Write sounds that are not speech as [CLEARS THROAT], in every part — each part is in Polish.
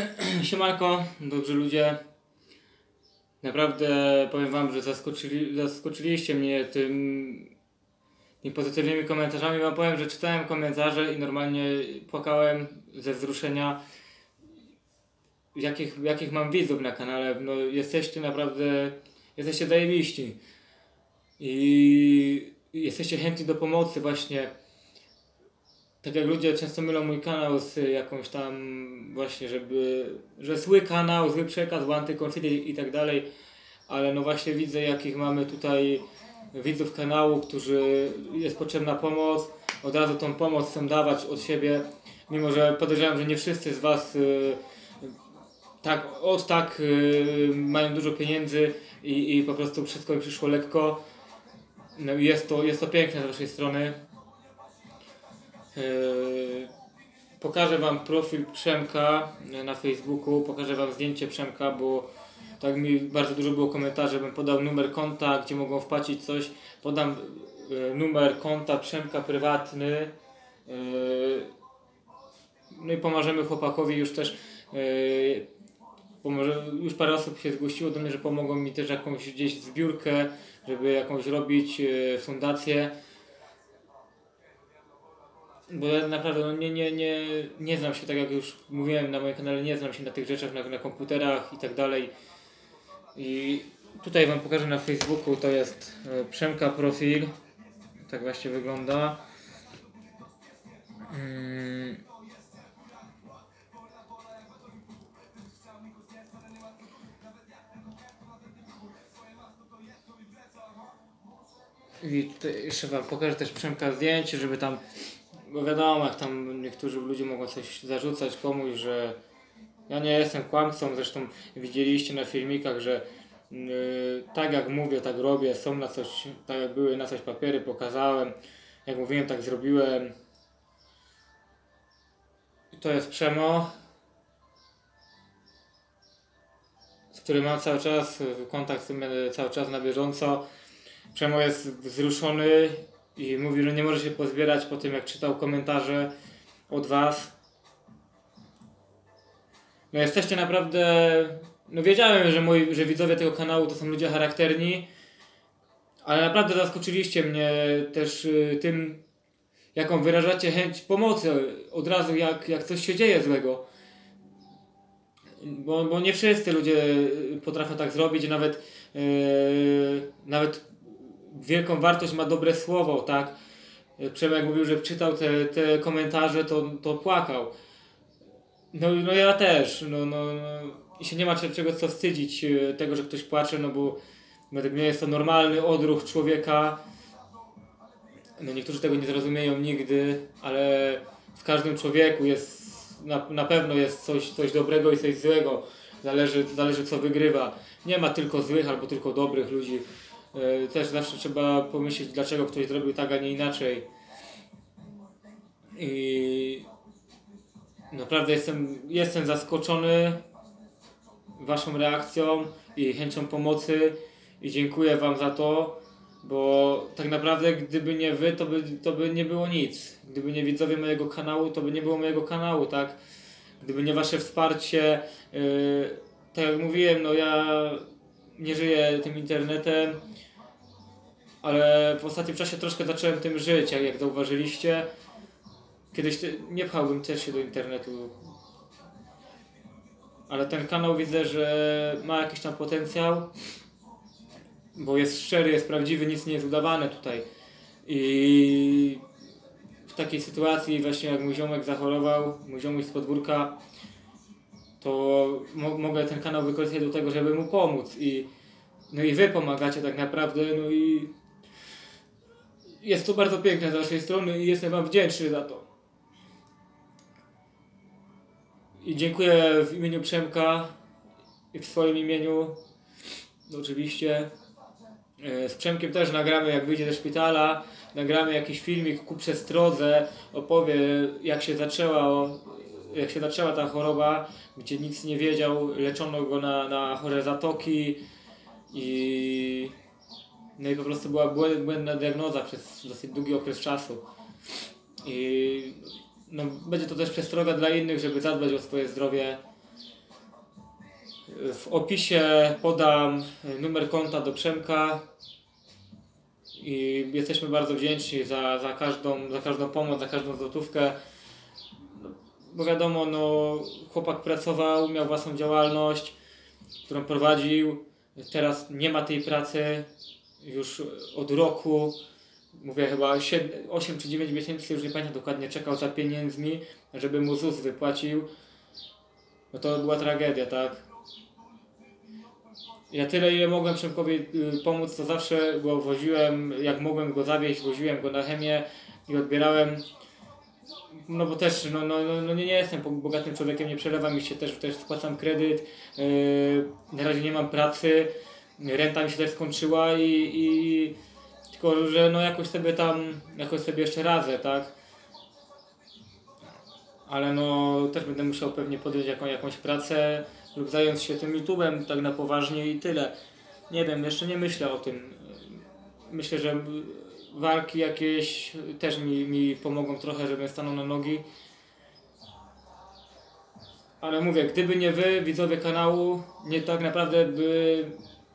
[CLEARS THROAT] Siemanko, dobrzy ludzie. Naprawdę powiem wam, że zaskoczyli, zaskoczyliście mnie tym pozytywnymi komentarzami. Wam powiem, że czytałem komentarze i normalnie płakałem ze wzruszenia. Jakich, jakich mam widzów na kanale. No jesteście naprawdę, jesteście zajebiści. I jesteście chętni do pomocy właśnie tak jak ludzie często mylą mój kanał z jakąś tam właśnie, żeby, że zły kanał, zły przekaz, bo antykonflikt i tak dalej, ale no właśnie widzę jakich mamy tutaj widzów kanału, którzy jest potrzebna pomoc, od razu tą pomoc chcą dawać od siebie, mimo że podejrzewam, że nie wszyscy z Was y, tak, od tak y, mają dużo pieniędzy i, i po prostu wszystko im przyszło lekko. No i jest to, jest to piękne z Waszej strony. Yy, pokażę Wam profil Przemka na Facebooku, pokażę Wam zdjęcie Przemka, bo tak mi bardzo dużo było komentarzy, bym podał numer konta, gdzie mogą wpłacić coś. Podam yy, numer konta Przemka prywatny. Yy, no i pomożemy chłopakowi już też. Pomoże, już parę osób się zgłosiło do mnie, że pomogą mi też jakąś gdzieś zbiórkę, żeby jakąś robić fundację bo ja naprawdę no, nie, nie, nie, nie znam się, tak jak już mówiłem na moim kanale, nie znam się na tych rzeczach, na, na komputerach i tak dalej. I tutaj Wam pokażę na Facebooku, to jest e, Przemka profil. Tak właśnie wygląda. Hmm. I jeszcze Wam pokażę też Przemka zdjęcie, żeby tam bo wiadomo, jak tam niektórzy ludzie mogą coś zarzucać komuś, że ja nie jestem kłamcą, zresztą widzieliście na filmikach, że yy, tak jak mówię, tak robię, są na coś, tak jak były na coś papiery, pokazałem, jak mówiłem, tak zrobiłem. I to jest Przemo, z którym mam cały czas kontakt z tym cały czas na bieżąco. Przemo jest wzruszony i mówi, że nie może się pozbierać po tym, jak czytał komentarze od Was. No jesteście naprawdę... No wiedziałem, że, moi, że widzowie tego kanału to są ludzie charakterni, ale naprawdę zaskoczyliście mnie też y, tym, jaką wyrażacie chęć pomocy od razu, jak, jak coś się dzieje złego. Bo, bo nie wszyscy ludzie potrafią tak zrobić, nawet, yy, nawet wielką wartość ma dobre słowo, tak? Przemek mówił, że czytał te, te komentarze, to, to płakał. No, no ja też, no, no, no. I się nie ma czego co wstydzić e, tego, że ktoś płacze, no bo według mnie jest to normalny odruch człowieka. No niektórzy tego nie zrozumieją nigdy, ale w każdym człowieku jest, na, na pewno jest coś, coś dobrego i coś złego. Zależy, zależy co wygrywa. Nie ma tylko złych albo tylko dobrych ludzi. E, też zawsze trzeba pomyśleć, dlaczego ktoś zrobił tak, a nie inaczej. I naprawdę jestem, jestem zaskoczony Waszą reakcją i chęcią pomocy i dziękuję Wam za to, bo tak naprawdę gdyby nie Wy, to by, to by nie było nic. Gdyby nie widzowie mojego kanału, to by nie było mojego kanału, tak? Gdyby nie Wasze wsparcie, yy, tak jak mówiłem, no ja nie żyję tym internetem, ale w ostatnim czasie troszkę zacząłem tym żyć, jak, jak zauważyliście. Kiedyś nie pchałbym też się do internetu. Ale ten kanał widzę, że ma jakiś tam potencjał, bo jest szczery, jest prawdziwy, nic nie jest udawane tutaj. I w takiej sytuacji właśnie jak mój ziomek zachorował, mój ziomek z podwórka, to mo mogę ten kanał wykorzystać do tego, żeby mu pomóc i no i wy pomagacie tak naprawdę, no i jest to bardzo piękne z waszej strony i jestem wam wdzięczny za to. I dziękuję w imieniu Przemka i w swoim imieniu oczywiście. E, z Przemkiem też nagramy jak wyjdzie ze szpitala, nagramy jakiś filmik ku przestrodze, opowie jak się zaczęła jak się zaczęła ta choroba, gdzie nic nie wiedział, leczono go na, na chore zatoki i no i po prostu była błędna diagnoza przez dosyć długi okres czasu. I no, będzie to też przestroga dla innych, żeby zadbać o swoje zdrowie. W opisie podam numer konta do Przemka i jesteśmy bardzo wdzięczni za, za, każdą, za każdą pomoc, za każdą złotówkę. Bo wiadomo, no, chłopak pracował, miał własną działalność, którą prowadził. Teraz nie ma tej pracy już od roku. Mówię chyba 7, 8 czy 9 miesięcy, już nie pamiętam dokładnie, czekał za pieniędzmi, żeby mu ZUS wypłacił. No to była tragedia, tak? Ja tyle, ile mogłem Przemkowi y, pomóc, to zawsze go woziłem, jak mogłem go zawieźć, woziłem go na chemię i odbierałem. No bo też, no, no, no, no nie, nie jestem bogatym człowiekiem, nie przelewa mi się też, też spłacam kredyt, yy, na razie nie mam pracy, renta mi się też skończyła i, i tylko, że no jakoś sobie tam, jakoś sobie jeszcze radzę, tak? Ale no też będę musiał pewnie podjąć jaką, jakąś pracę, lub zająć się tym YouTube'em tak na poważnie i tyle. Nie wiem, jeszcze nie myślę o tym. Myślę, że walki jakieś też mi, mi pomogą trochę, żebym stanął na nogi. Ale mówię, gdyby nie wy, widzowie kanału, nie tak naprawdę by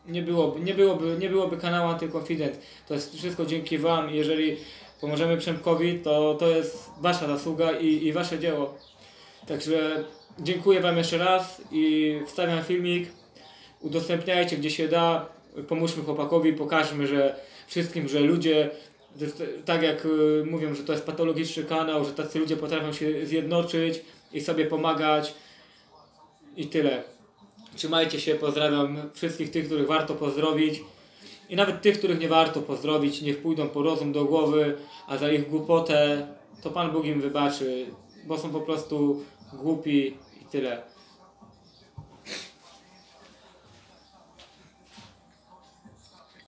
nie byłoby, nie byłoby, nie byłoby kanału Antykonfident. To jest wszystko dzięki wam. Jeżeli pomożemy Przemkowi, to to jest wasza zasługa i, i wasze dzieło. Także Dziękuję Wam jeszcze raz i wstawiam filmik. Udostępniajcie gdzie się da. Pomóżmy chłopakowi, pokażmy, że wszystkim, że ludzie, tak jak y, mówią, że to jest patologiczny kanał, że tacy ludzie potrafią się zjednoczyć i sobie pomagać. I tyle. Trzymajcie się, pozdrawiam wszystkich tych, których warto pozdrowić. I nawet tych, których nie warto pozdrowić, niech pójdą po rozum do głowy, a za ich głupotę to Pan Bóg im wybaczy, bo są po prostu głupi tyle.